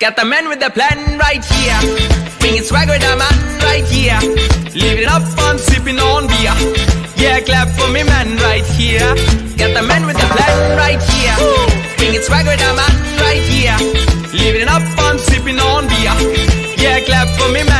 Got the man with the plan right here. Bringing swag with the man right here. Living it up on sipping on beer. Yeah, clap for me man right here. Got the man with the plan right here. Bringing swag with the man right here. Living it up on sipping on beer. Yeah, clap for me man.